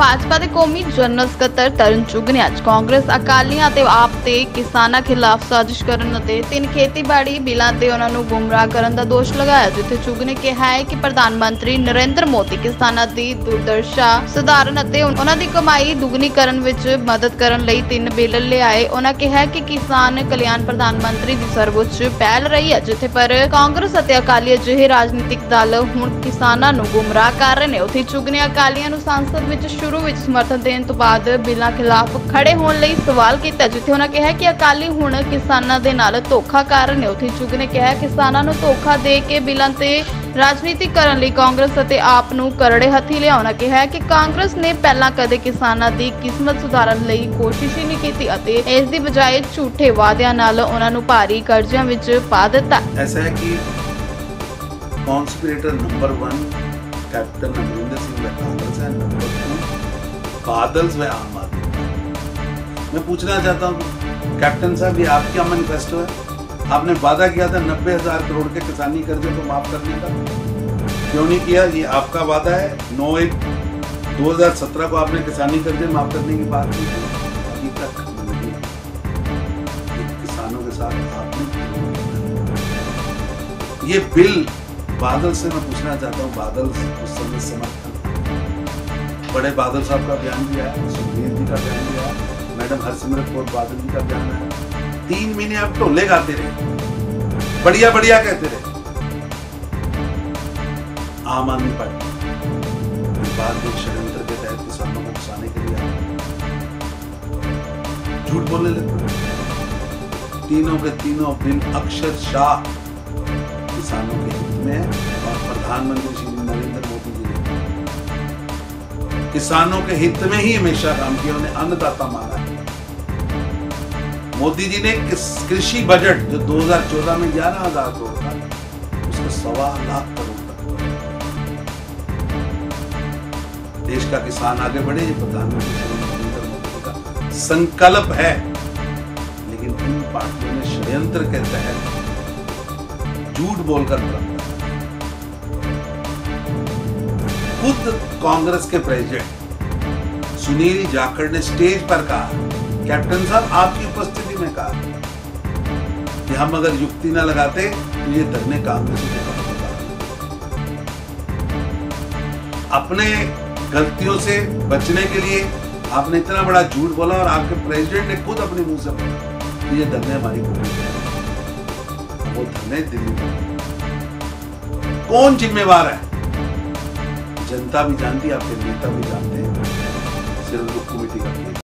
ਭਾਜਪਾ ਦੇ ਕੌਮੀ ਜਨਰਲ ਸਕੱਤਰ ਤਰਨ ਚੁੱਗ ਨੇ ਅੱਜ ਕਾਂਗਰਸ, ਅਕਾਲੀਆਂ ਤੇ ਆਪ ਤੇ ਕਿਸਾਨਾਂ ਖਿਲਾਫ ਸਾਜ਼ਿਸ਼ ਕਰਨ ਅਤੇ ਤਿੰਨ ਖੇਤੀਬਾੜੀ ਬਿੱਲਾਂ ਤੇ ਉਹਨਾਂ ਨੂੰ ਗੁੰਮਰਾਹ ਕਰਨ ਦਾ ਦੋਸ਼ ਲਗਾਇਆ, ਜਿੱਥੇ ਚੁੱਗ ਨੇ ਕਿਹਾ ਹੈ ਕਿ ਪ੍ਰਧਾਨ ਮੰਤਰੀ ਨਰਿੰਦਰ ਮੋਦੀ ਕਿਸਾਨਾਂ ਦੀ ਦੁਰਦਸ਼ਾ ਸੁਧਾਰਨ ਅਤੇ ਉਹਨਾਂ ਦੀ ਕਮਾਈ ਦੁੱਗਣੀ ਕਰਨ ਵਿੱਚ ਮਦਦ ਕਰਨ ਲਈ ਤਿੰਨ ਬਿੱਲ ਲਿਆਏ। ਉਹਨਾਂ ਕਿਹਾ ਕਿ ਕਿਸਾਨ ਕਲਿਆਣ ਪ੍ਰਧਾਨ ਮੰਤਰੀ ਦੀ ਸਰਵਉੱਚ ਪਹਿਲ ਰਹੀ ਹੈ, ਜਿੱਥੇ ਪਰ ਕਾਂਗਰਸ ਅਤੇ ਅਕਾਲੀ ਅਜਿਹੇ ਰਾਜਨੀਤਿਕ ਦਲ ਹੁਣ ਕਿਸਾਨਾਂ ਨੂੰ ਗੁੰਮਰਾਹ ਕਰ ਰਹੇ ਨੇ। ਉੱਥੇ ਚੁੱਗ ਨੇ ਅਕਾਲੀਆਂ ਨੂੰ ਸੰਸਦ ਵਿੱਚ ਸ਼ੁਰੂ ਵਿੱਚ ਸਮਰਥਨ ਦੇਣ ਤੋਂ ਬਾਅਦ ਬਿੱਲਾਂ ਖਿਲਾਫ ਖੜੇ ਹੋਣ ਲਈ ਸਵਾਲ ਕੀਤਾ, ਜਿੱਥੇ ਉਹਨਾਂ ਕਿਹਾ ਕਿ ਅਕਾਲੀ ਹੁਣ ਕਿਸਾਨਾਂ ਦੇ ਨਾਲ ਧੋਖਾ ਕਰ ਰਹੇ ਨੇ। ਉੱਥੇ ਚੁਗ ਨੇ ਕਿਹਾ, ਕਿਸਾਨਾਂ ਨੂੰ ਧੋਖਾ ਦੇ ਕੇ ਬਿੱਲਾਂ ਤੇ ਰਾਜਨੀਤੀ ਕਰਨ ਲਈ ਕਾਂਗਰਸ ਅਤੇ ਆਪ ਨੂੰ ਕਰੜੇ ਹੱਥੀ ਲਿਆਉਣਾ। ਕਿਹਾ ਕਿ ਕਾਂਗਰਸ ਨੇ ਪਹਿਲਾਂ ਕਦੇ ਕਿਸਾਨਾਂ ਦੀ ਕਿਸਮਤ ਸੁਧਾਰਨ ਲਈ ਕੋਸ਼ਿਸ਼ ਹੀ ਨਹੀਂ ਕੀਤੀ ਅਤੇ ਇਸ ਦੀ ਬਜਾਏ ਝੂਠੇ ਵਾਅਦਿਆਂ ਨਾਲ ਉਹਨਾਂ ਨੂੰ ਭਾਰੀ ਕਰਜ਼ਿਆਂ ਵਿੱਚ ਪਾ ਦਿੱਤਾ। ਐਸਾ ਹੈ ਕਿ conspirator number 1 captain Amarinder Singh व है। नंबर टू बादल व आम आदमी मैं पूछना चाहता हूँ कैप्टन साहब, ये आपका मैनिफेस्टो है? आपने वादा किया था नब्बे हज़ार करोड़ के किसानी कर्जे को माफ़ करने का। क्यों नहीं किया? ये आपका वादा है। नौ एक 2017 को आपने किसानी कर्जे माफ़ करने की बात की थी। अभी तक किसानों के साथ आपने क्यों किया? ये बिल बादल से मैं पूछना चाहता हूँ, बादल उस समय समर्थन बड़े बादल साहब का बयान भी आया सुखबीर जी का बयान भी आया, मैडम हरसिमरत कौर बादल जी का बयान आया। तीन महीने आप टोले गाते रहे, बढ़िया बढ़िया कहते रहे। आम आदमी पार्टी बाद में षड्यंत्र के तहत किसानों को उकसाने के लिए झूठ बोलने लगे तीनों के तीनों दिन अक्षर अक्षरशाह किसानों के हित में और प्रधानमंत्री श्री नरेंद्र मोदी जी ने किसानों के हित में ही हमेशा काम किया उन्हें अन्नदाता माना मोदी जी ने कृषि बजट जो 2014 में ग्यारह हज़ार करोड़ था, उसको सवा लाख करोड़ तक देश का किसान आगे बढ़े, ये प्रधानमंत्री श्री नरेंद्र मोदी का संकल्प है। लेकिन इन पार्टियों ने षड्यंत्र के तहत झूठ बोलकर खुद कांग्रेस के प्रेसिडेंट। सुनील जाखड़ ने स्टेज पर कहा, कैप्टन साहब, आपकी उपस्थिति में कहा कि हम अगर युक्ति न लगाते तो ये धरने कांग्रेस को अपने गलतियों से बचने के लिए आपने इतना बड़ा झूठ बोला और आपके प्रेसिडेंट ने खुद अपने मुँह से बोला ये धरने हमारी को वो धरने दिल्ली में कौन जिम्मेवार है? जनता भी जानती है आपके नेता भी जानते हैं। सिर्फ़ कमेटी का